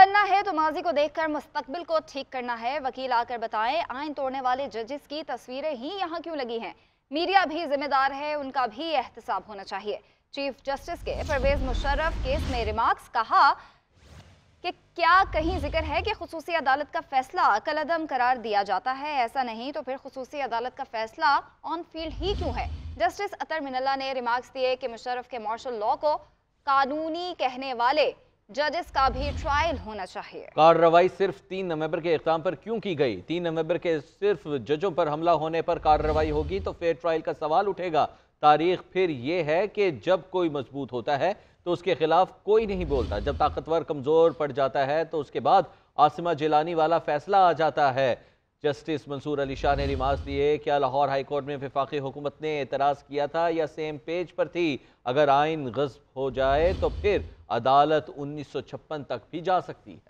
बनना है तो माजी को देखकर मुस्तकबिल को ठीक करना है। वकील आकर बताएँ आइन तोड़ने वाले जजेस की तस्वीरें ही यहाँ क्यों लगी हैं? मीडिया भी जिम्मेदार है, उनका भी एहतसाब होना चाहिए। चीफ जस्टिस के परवेज मुशर्रफ केस में रिमार्क्स कहा कि क्या कहीं ज़िक्र है कि खसूसी अदालत का फैसला कलदम करार दिया जाता है? ऐसा नहीं तो फिर खसूसी अदालत का फैसला ऑन फ़ील्ड ही क्यों है? जस्टिस अतर मिनल्ला ने रिमार्क्स दिए कि मुशर्रफ के मार्शल लॉ को कानूनी कहने वाले जजेस का भी ट्रायल होना चाहिए। कार्रवाई सिर्फ़ तीन नवंबर के इकदाम पर क्यों की गई? तीन नवंबर के सिर्फ़ जजों पर हमला होने पर कार्रवाई होगी तो फेयर ट्रायल का सवाल उठेगा। तारीख फिर यह है कि जब कोई मज़बूत होता है तो उसके खिलाफ कोई नहीं बोलता। जब ताकतवर कमज़ोर पड़ जाता है तो उसके बाद आसिमा जिलानी वाला फैसला आ जाता है। जस्टिस मंसूर अली शाह ने रिमार्क दिए, क्या लाहौर हाई कोर्ट में विफाकी हुकूमत ने एतराज़ किया था या सेम पेज पर थी? अगर आइन गजब हो जाए तो फिर अदालत उन्नीस सौ छप्पन तक भी जा सकती है।